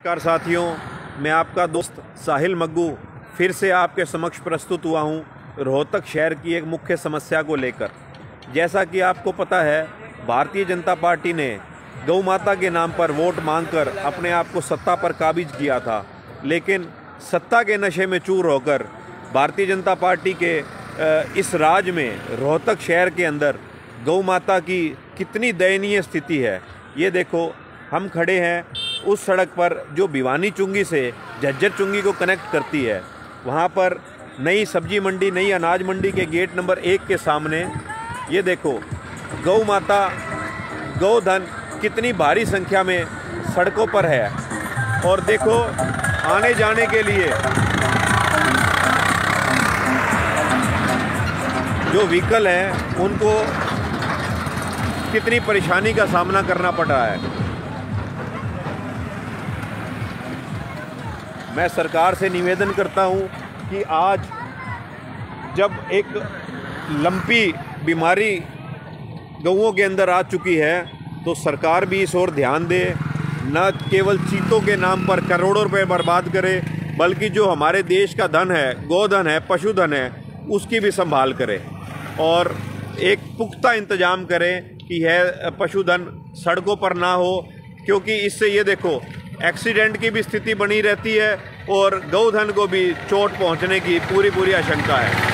नमस्कार साथियों, मैं आपका दोस्त साहिल मग्गू फिर से आपके समक्ष प्रस्तुत हुआ हूँ रोहतक शहर की एक मुख्य समस्या को लेकर। जैसा कि आपको पता है, भारतीय जनता पार्टी ने गौ माता के नाम पर वोट मांगकर अपने आप को सत्ता पर काबिज किया था, लेकिन सत्ता के नशे में चूर होकर भारतीय जनता पार्टी के इस राज में रोहतक शहर के अंदर गौ माता की कितनी दयनीय स्थिति है, ये देखो, हम खड़े हैं उस सड़क पर जो भिवानी चुंगी से झज्जर चुंगी को कनेक्ट करती है, वहाँ पर नई सब्ज़ी मंडी, नई अनाज मंडी के गेट नंबर एक के सामने, ये देखो, गौ माता गौधन कितनी भारी संख्या में सड़कों पर है। और देखो, आने जाने के लिए जो व्हीकल हैं, उनको कितनी परेशानी का सामना करना पड़ रहा है। मैं सरकार से निवेदन करता हूँ कि आज जब एक लंपी बीमारी गऊों के अंदर आ चुकी है तो सरकार भी इस ओर ध्यान दे, न केवल चीतों के नाम पर करोड़ों रुपए बर्बाद करे, बल्कि जो हमारे देश का धन है, गोधन है, पशुधन है, उसकी भी संभाल करे और एक पुख्ता इंतज़ाम करें कि यह पशुधन सड़कों पर ना हो, क्योंकि इससे ये देखो एक्सीडेंट की भी स्थिति बनी रहती है और गौधन को भी चोट पहुँचने की पूरी पूरी आशंका है।